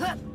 哼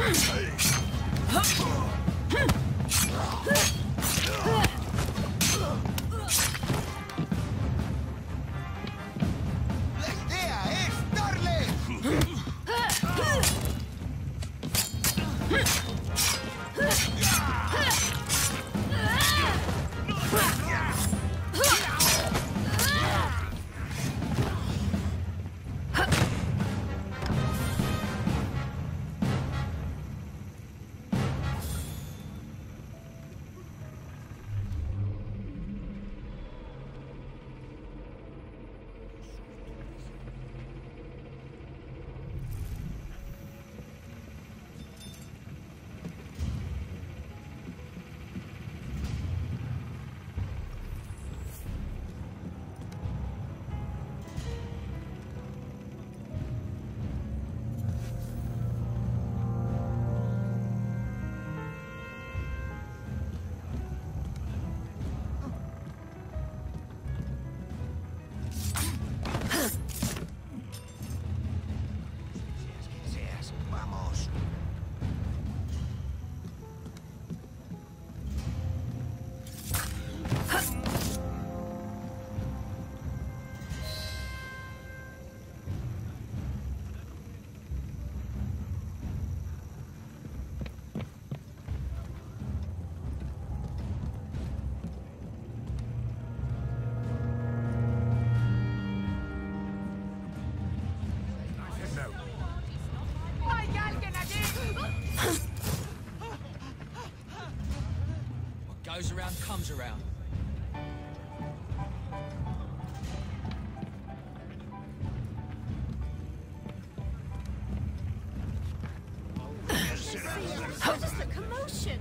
puede superarme! ¡La idea es darle! Seas, vamos. Goes around comes around. Just a commotion!